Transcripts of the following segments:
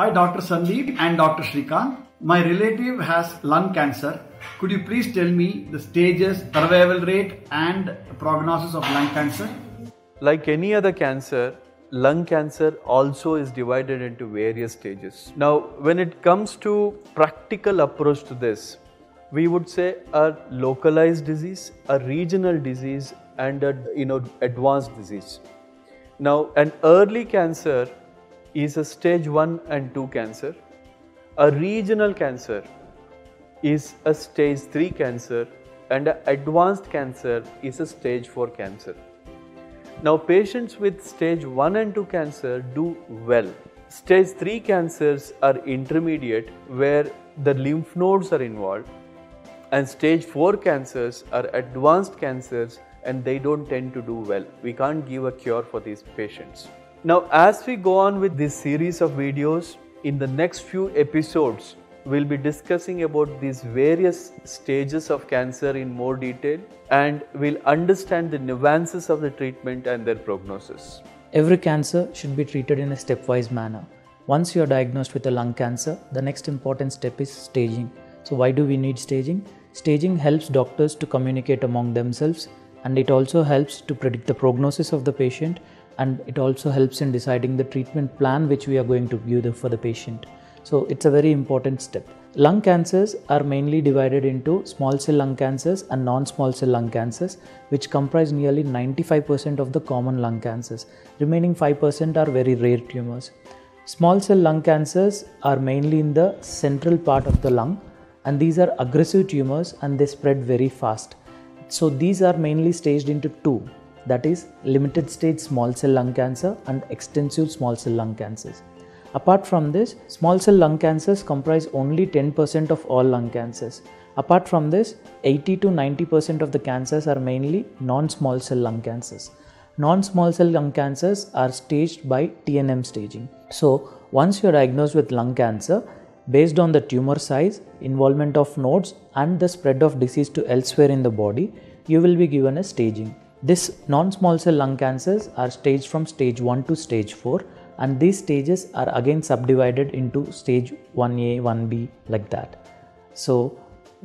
Hi, Dr. Sandeep and Dr. Sreekanth. My relative has lung cancer. Could you please tell me the stages, survival rate, and prognosis of lung cancer? Like any other cancer, lung cancer also is divided into various stages. Now, when it comes to practical approach to this, we would say a localized disease, a regional disease, and a you know advanced disease. Now, an early cancer is a stage 1 and 2 cancer. A regional cancer is a stage 3 cancer and an advanced cancer is a stage 4 cancer. Now, patients with stage 1 and 2 cancer do well. Stage 3 cancers are intermediate where the lymph nodes are involved and stage 4 cancers are advanced cancers and they don't tend to do well. We can't give a cure for these patients. Now, as we go on with this series of videos, in the next few episodes, we'll be discussing about these various stages of cancer in more detail and we'll understand the nuances of the treatment and their prognosis. Every cancer should be treated in a stepwise manner. Once you are diagnosed with a lung cancer, the next important step is staging. So, why do we need staging? Staging helps doctors to communicate among themselves and it also helps to predict the prognosis of the patient and it also helps in deciding the treatment plan which we are going to give for the patient. So it's a very important step. Lung cancers are mainly divided into small cell lung cancers and non small cell lung cancers, which comprise nearly 95% of the common lung cancers. Remaining 5% are very rare tumors. Small cell lung cancers are mainly in the central part of the lung, and these are aggressive tumors and they spread very fast. So these are mainly staged into two that is, limited stage small cell lung cancer and extensive small cell lung cancers. Apart from this, small cell lung cancers comprise only 10% of all lung cancers. Apart from this, 80 to 90% of the cancers are mainly non small cell lung cancers. Non small cell lung cancers are staged by TNM staging. So, once you are diagnosed with lung cancer, based on the tumor size, involvement of nodes, and the spread of disease to elsewhere in the body, you will be given a staging. This non-small cell lung cancers are staged from stage 1 to stage 4 and these stages are again subdivided into stage 1A, 1B like that. So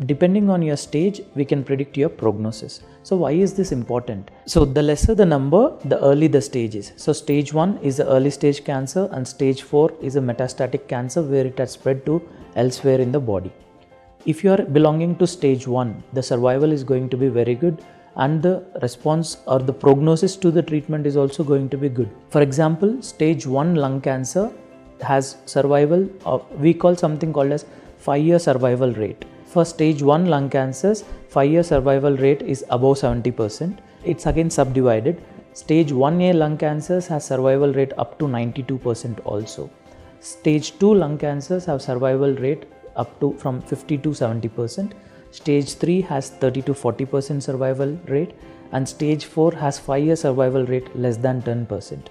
depending on your stage we can predict your prognosis. So why is this important? So the lesser the number the early the stage is. So stage 1 is the early stage cancer and stage 4 is a metastatic cancer where it has spread to elsewhere in the body. If you are belonging to stage 1 the survival is going to be very good and the response or the prognosis to the treatment is also going to be good. For example, stage 1 lung cancer has survival of we call something called as 5 year survival rate. For stage 1 lung cancers, 5 year survival rate is above 70%. It's again subdivided. Stage 1A lung cancers has survival rate up to 92% also. Stage 2 lung cancers have survival rate up to from 50 to 70% Stage 3 has 30 to 40% survival rate and stage 4 has 5 year survival rate less than 10%.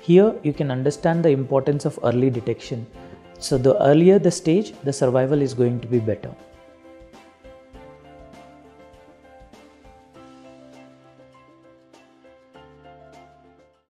Here you can understand the importance of early detection. So the earlier the stage, the survival is going to be better.